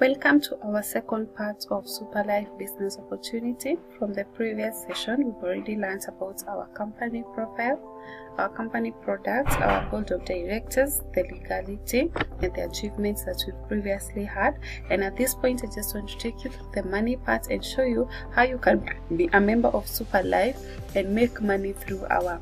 Welcome to our second part of Super Life Business Opportunity. From the previous session, we've already learned about our company profile, our company products, our board of directors, the legality, and the achievements that we've previously had. And at this point, I just want to take you through the money part and show you how you can be a member of Super Life and make money through our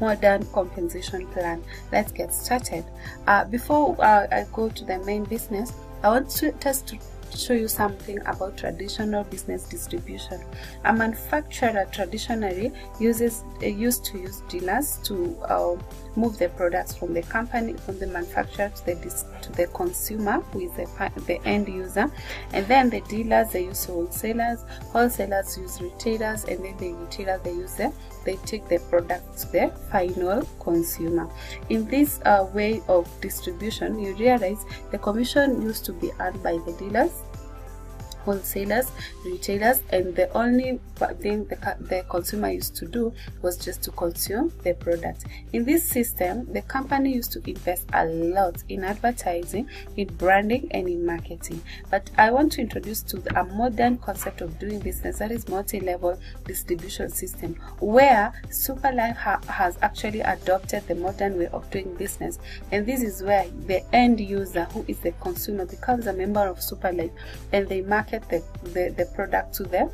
modern compensation plan. Let's get started. Uh, before uh, I go to the main business, I want to just to show you something about traditional business distribution. A manufacturer traditionally uses uh, used to use dealers to uh, move the products from the company, from the manufacturer to the to the consumer, who is the, the end user, and then the dealers they use wholesalers, wholesalers use retailers, and then the retailers they use the they take the product to the final consumer. In this uh, way of distribution, you realize the commission used to be earned by the dealers wholesalers, retailers, and the only thing the, the consumer used to do was just to consume the product. In this system, the company used to invest a lot in advertising, in branding, and in marketing. But I want to introduce to a modern concept of doing business that is multi-level distribution system, where Superlife ha has actually adopted the modern way of doing business, and this is where the end user, who is the consumer, becomes a member of Superlife, and they market market the, the, the product to them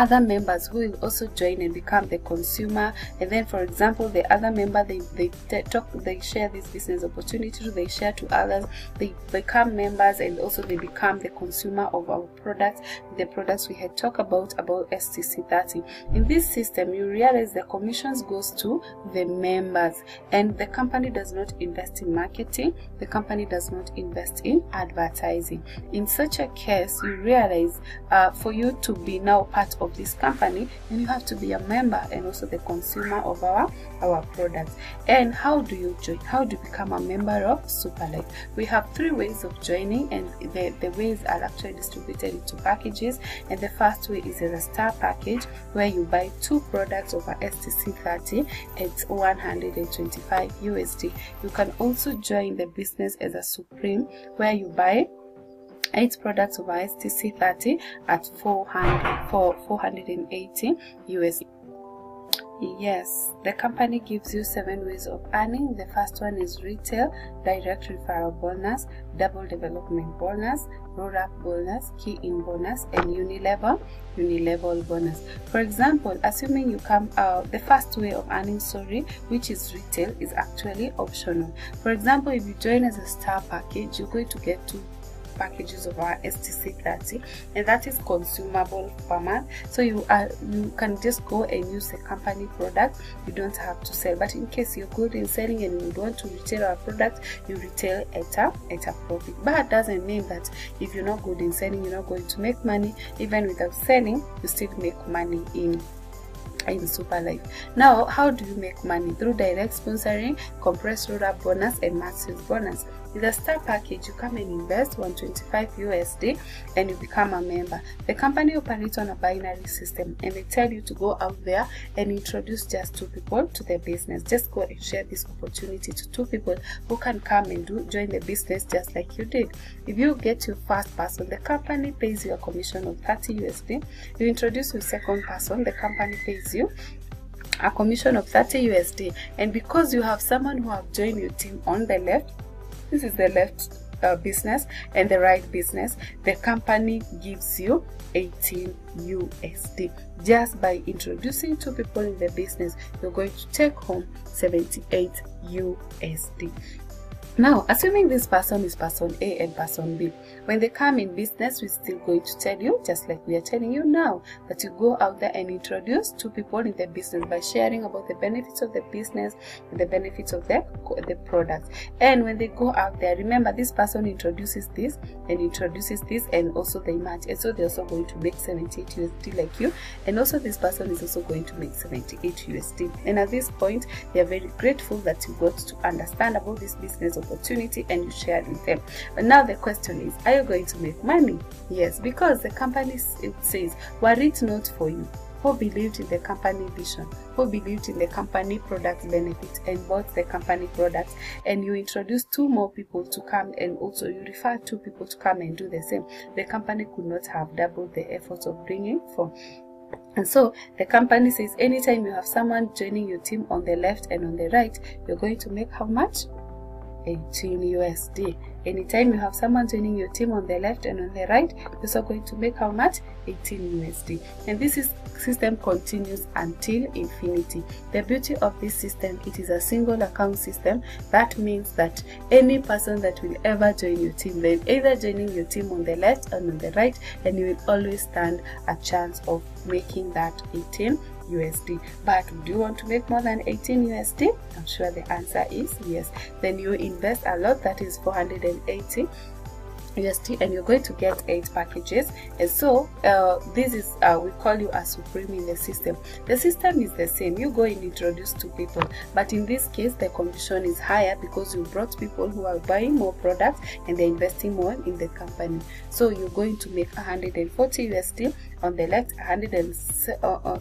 other members who will also join and become the consumer. And then for example the other member they they talk they share this business opportunity they share to others they become members and also they become the consumer of our products the products we had talked about about stc 30 in this system you realize the commissions goes to the members and the company does not invest in marketing the company does not invest in advertising. In such a case you realize uh, for you to be now part of this company then you have to be a member and also the consumer of our our products. And how do you join how do you become a member of superlife we have three ways of joining and the, the ways are actually distributed into packages. And the first way is as a star package where you buy two products over stc 30 at 125 usd you can also join the business as a supreme where you buy 8 products of STC 30 at 400 for 480 USD. Yes, the company gives you seven ways of earning. The first one is retail, direct referral bonus, double development bonus, roll up bonus, key in bonus, and unilevel, unilevel bonus. For example, assuming you come out, uh, the first way of earning, sorry, which is retail, is actually optional. For example, if you join as a star package, you're going to get two packages of our STC30 and that is consumable per month. So you are you can just go and use a company product. You don't have to sell but in case you're good in selling and you want to retail our product you retail at a at a profit. But doesn't mean that if you're not good in selling you're not going to make money. Even without selling you still make money in in super life. Now how do you make money? Through direct sponsoring compressed roll bonus and massive bonus with a star package, you come and invest 125 USD and you become a member. The company operates on a binary system and they tell you to go out there and introduce just two people to the business. Just go and share this opportunity to two people who can come and do join the business just like you did. If you get your first person, the company pays you a commission of 30 USD. You introduce your second person, the company pays you a commission of 30 USD. And because you have someone who have joined your team on the left, this is the left uh, business and the right business. The company gives you 18 USD just by introducing two people in the business you're going to take home 78 USD now, assuming this person is person A and person B, when they come in business, we're still going to tell you, just like we are telling you now, that you go out there and introduce two people in the business by sharing about the benefits of the business and the benefits of the, the product. And when they go out there, remember this person introduces this and introduces this and also they match. And so they're also going to make 78 USD like you. And also this person is also going to make 78 USD. And at this point, they are very grateful that you got to understand about this business opportunity and you shared with them. But now the question is, are you going to make money? Yes, because the company it says, were it not for you, who believed in the company vision, who believed in the company product benefits and bought the company products, and you introduce two more people to come and also you refer two people to come and do the same, the company could not have doubled the efforts of bringing for and so the company says anytime you have someone joining your team on the left and on the right, you're going to make how much? 18 USD. Anytime you have someone joining your team on the left and on the right, you're also going to make how much? 18 USD. And this is system continues until infinity. The beauty of this system, it is a single account system. That means that any person that will ever join your team, they're either joining your team on the left and on the right, and you will always stand a chance of making that 18 USD. But do you want to make more than 18 USD? I'm sure the answer is yes. Then you invest a lot, that is 480 USD and you're going to get eight packages and so uh, this is uh, we call you a supreme in the system the system is the same you go and introduce two people but in this case the commission is higher because you brought people who are buying more products and they're investing more in the company so you're going to make 140 USD on the left 140 uh, uh,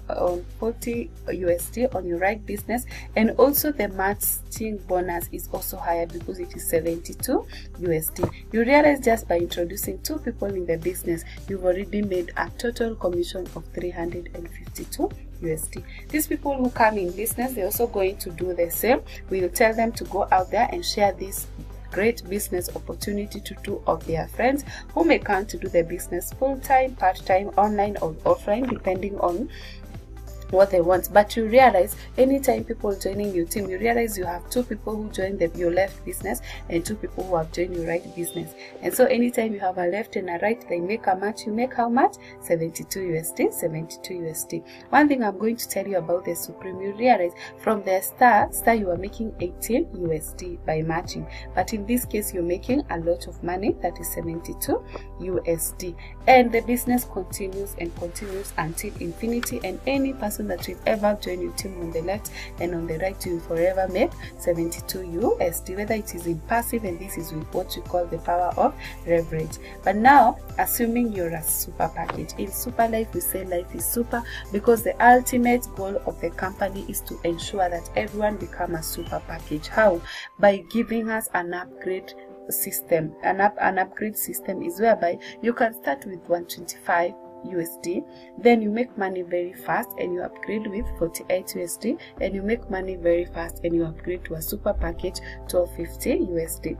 USD on your right business and also the matching bonus is also higher because it is 72 USD you realize just by introducing two people in the business you've already made a total commission of 352 USD. These people who come in business, they're also going to do the same. We'll tell them to go out there and share this great business opportunity to two of their friends who may come to do the business full-time, part-time, online or offline depending on what they want. But you realize anytime people joining your team you realize you have two people who join the, your left business and two people who have joined your right business. And so anytime you have a left and a right they make a match. You make how much? 72 usd 72 usd one thing i'm going to tell you about the supreme you realize from the start start you are making 18 usd by matching. But in this case you're making a lot of money that is 72 usd and the business continues and continues until infinity and any person person that ever join your team on the left and on the right you forever make 72 USD whether it is in passive and this is what you call the power of leverage but now assuming you're a super package. In super life we say life is super because the ultimate goal of the company is to ensure that everyone become a super package. How? By giving us an upgrade system. An up an upgrade system is whereby you can start with 125 USD then you make money very fast and you upgrade with 48 USD and you make money very fast and you upgrade to a super package 1250 USD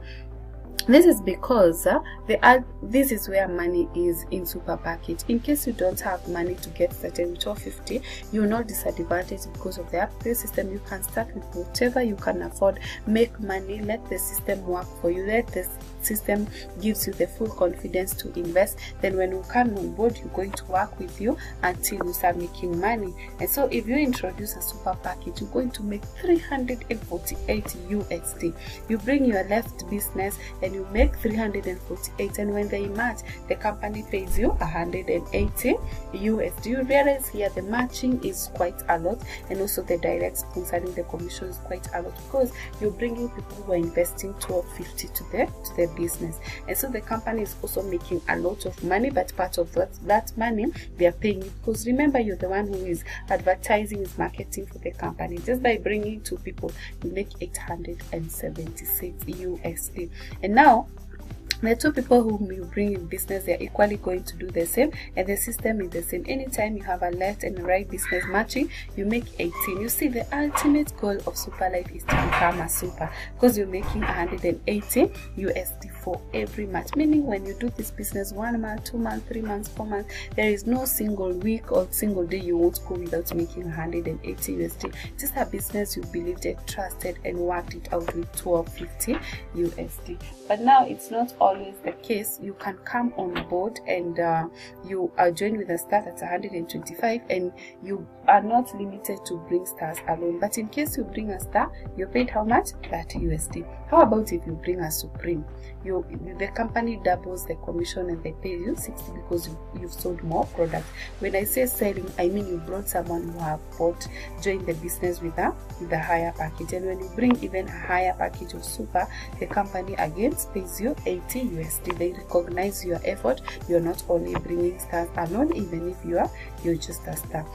this is because uh, the uh, this is where money is in super package. In case you don't have money to get certain 1250 you're not disadvantaged because of the upgrade system. You can start with whatever you can afford. Make money. Let the system work for you. Let the system gives you the full confidence to invest then when you come on board you're going to work with you until you start making money. And so if you introduce a super package you're going to make 348 usd you bring your left business and you make 348 and when they match the company pays you 180 usd you realize here the matching is quite a lot and also the direct sponsoring the commission is quite a lot because you're bringing people who are investing 1250 to the to the business. And so the company is also making a lot of money but part of that, that money they are paying because remember you're the one who is advertising is marketing for the company. Just by bringing two people you make 876 usd and now the two people whom you bring in business they're equally going to do the same and the system is the same. Anytime you have a left and right business matching you make 18 you see the ultimate goal of super life is to become a super because you're making 180 usd for every month. Meaning when you do this business one month two months three months four months there is no single week or single day you won't go without making 180 usd just a business you believed it trusted and worked it out with 1250 usd but now it's not always the case you can come on board and uh, you are joined with a star at 125 and you are not limited to bring stars alone. But in case you bring a star you're paid how much? 30 usd how about if you bring a supreme? You the company doubles the commission and they pay you 60 because you, you've sold more products. When i say selling i mean you brought someone who have bought joined the business with a with a higher package. And when you bring even a higher package of super the company again pays you 80 usd they recognize your effort. You're not only bringing stars alone even if you are you're just a star.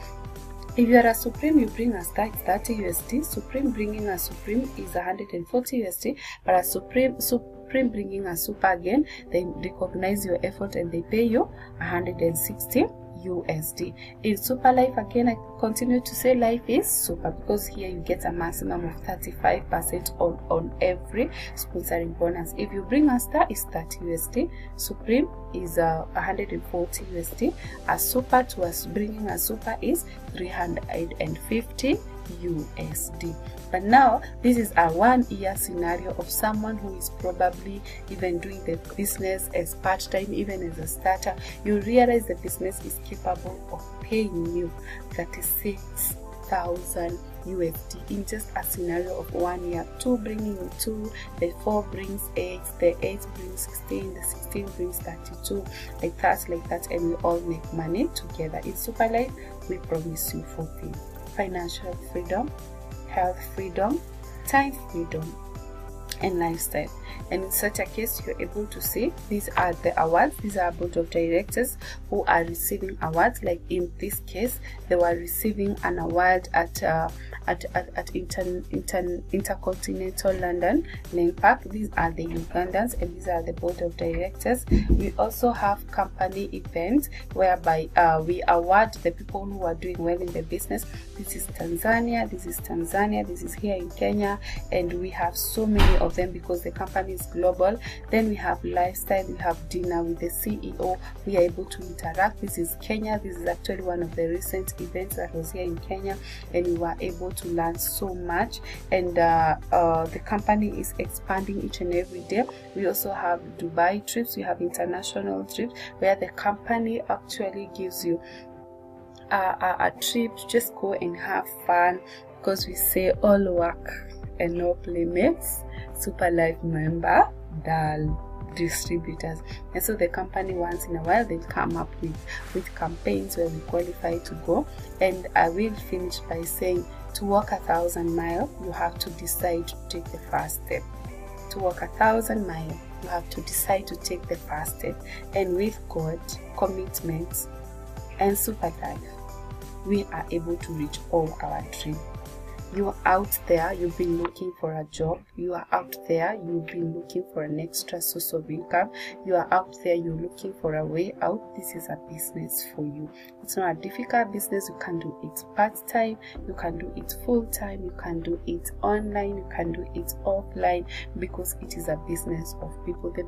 If you are a supreme you bring a star. It's 30 usd supreme bringing a supreme is 140 usd but a supreme supreme bringing a super again they recognize your effort and they pay you 160 USD. In Super Life, again, I continue to say life is super because here you get a maximum of 35% on, on every sponsoring bonus. If you bring a star, it's 30 USD. Supreme is uh, 140 USD. A super to us bringing a super is 350 USD. But now, this is a one year scenario of someone who is probably even doing the business as part time, even as a starter. You realize the business is capable of paying you 36,000 USD in just a scenario of one year. Two bringing two, the four brings eight, the eight brings 16, the 16 brings 32, like that, like that, and we all make money together. In Super Life, we promise you four things financial freedom, health freedom, time freedom, and lifestyle. And in such a case, you're able to see these are the awards, these are a board of directors who are receiving awards. Like in this case, they were receiving an award at uh, at, at, at inter, inter, Intercontinental London LINPACK. These are the Ugandans and these are the board of directors. We also have company events whereby uh, we award the people who are doing well in the business. This is Tanzania, this is Tanzania, this is here in Kenya, and we have so many of them because the company is global. Then we have lifestyle, we have dinner with the CEO. We are able to interact. This is Kenya. This is actually one of the recent events that was here in Kenya, and we were able to learn so much and uh, uh, the company is expanding each and every day we also have dubai trips we have international trips where the company actually gives you a, a, a trip just go and have fun because we say all work and no super life member dal distributors and so the company once in a while they come up with with campaigns where we qualify to go and i will finish by saying to walk a thousand miles, you have to decide to take the first step. To walk a thousand miles, you have to decide to take the first step. And with God, commitment and super life, we are able to reach all our dreams you are out there you've been looking for a job. You are out there you've been looking for an extra source of income. You are out there you're looking for a way out. This is a business for you. It's not a difficult business. You can do it part-time you can do it full-time you can do it online you can do it offline because it is a business of people the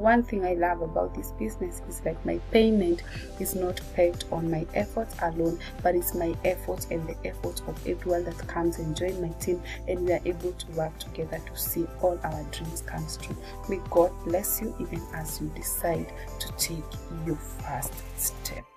one thing I love about this business is that my payment is not pegged on my efforts alone, but it's my effort and the effort of everyone that comes and join my team, and we are able to work together to see all our dreams come true. May God bless you even as you decide to take your first step.